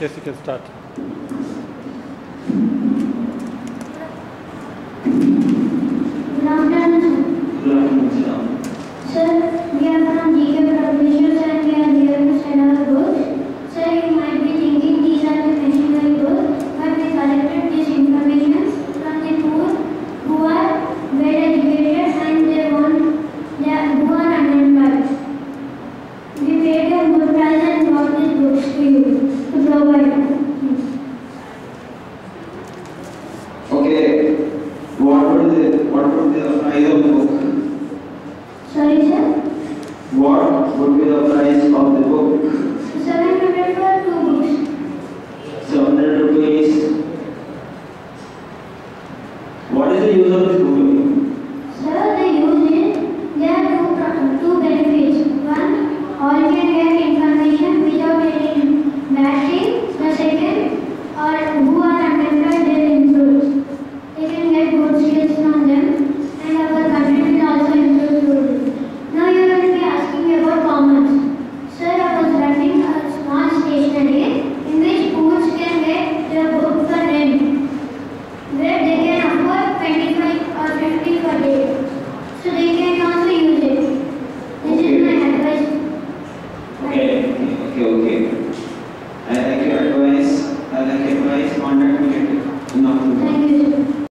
Yes, you can start. what would be the price of book? Sorry, sir? What would be the price of the book? 700 for two books. 700 rupees. What is the use of this book? Thank you.